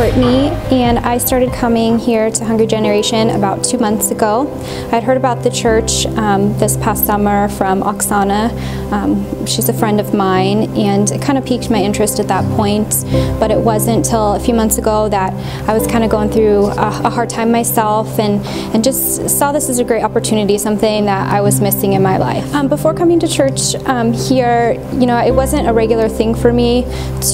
Courtney, and I started coming here to Hungry Generation about two months ago. I'd heard about the church um, this past summer from Oksana. Um, she's a friend of mine, and it kind of piqued my interest at that point. But it wasn't until a few months ago that I was kind of going through a, a hard time myself, and and just saw this as a great opportunity, something that I was missing in my life. Um, before coming to church um, here, you know, it wasn't a regular thing for me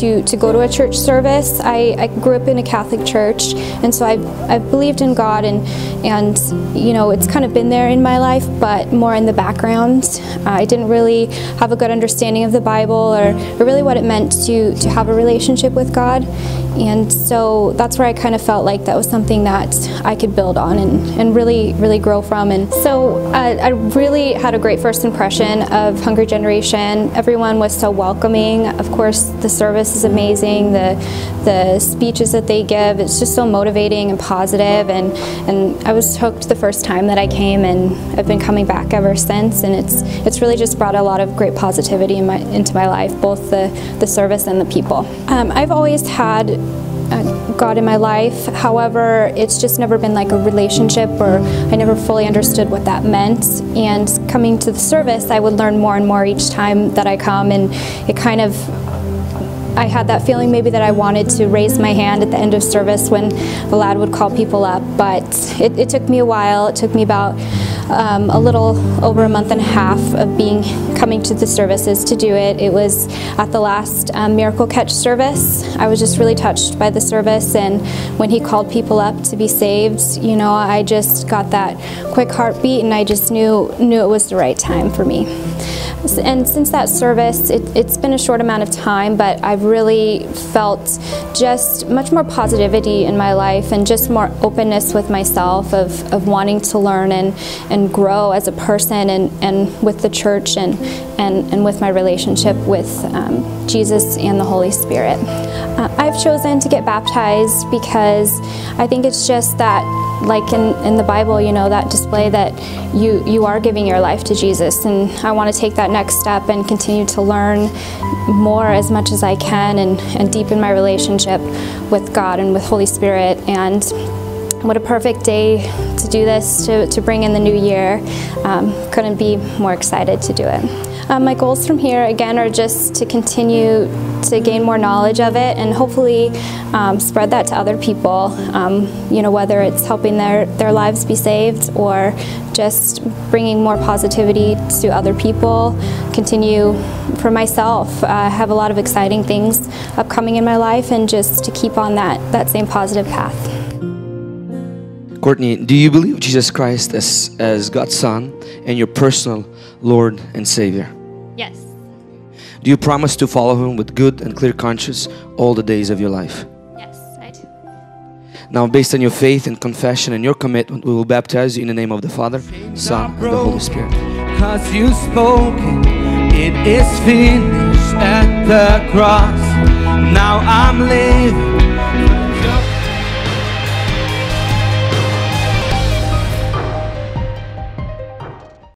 to to go to a church service. I, I grew up in a Catholic church, and so I've, I've believed in God, and and you know it's kind of been there in my life, but more in the background. I didn't really have a good understanding of the Bible or, or really what it meant to to have a relationship with God, and so that's where I kind of felt like that was something that I could build on and, and really really grow from. And so uh, I really had a great first impression of Hungry Generation. Everyone was so welcoming. Of course, the service is amazing. The the speeches that they give, it's just so motivating and positive. and, and I was hooked the first time that I came and I've been coming back ever since and it's it's really just brought a lot of great positivity in my, into my life, both the, the service and the people. Um, I've always had Uh, God in my life. However, it's just never been like a relationship or I never fully understood what that meant. And coming to the service, I would learn more and more each time that I come and it kind of I had that feeling maybe that I wanted to raise my hand at the end of service when Vlad would call people up, but it, it took me a while. It took me about um, a little over a month and a half of being coming to the services to do it. It was at the last um, Miracle Catch service. I was just really touched by the service, and when he called people up to be saved, you know, I just got that quick heartbeat, and I just knew knew it was the right time for me. And since that service, it, has been a short amount of time, but I've really felt just much more positivity in my life and just more openness with myself of, of wanting to learn and, and grow as a person and, and with the church and, and, and with my relationship with um, Jesus and the Holy Spirit. Uh, I've chosen to get baptized because I think it's just that like in, in the Bible, you know, that display that you, you are giving your life to Jesus. And I want to take that next step and continue to learn more as much as I can and, and deepen my relationship with God and with Holy Spirit. And what a perfect day to do this, to, to bring in the new year. Um, couldn't be more excited to do it. Um, my goals from here, again, are just to continue to gain more knowledge of it and hopefully um, spread that to other people, um, you know, whether it's helping their, their lives be saved or just bringing more positivity to other people, continue for myself. I have a lot of exciting things upcoming in my life and just to keep on that, that same positive path. Courtney, do you believe Jesus Christ as, as God's Son and your personal Lord and Savior? Yes. Do you promise to follow Him with good and clear conscience all the days of your life? Yes, I do. Now, based on your faith and confession and your commitment, we will baptize you in the name of the Father, Son, and the Holy Spirit. Cause you spoken, it is finished at the cross. Now I'm living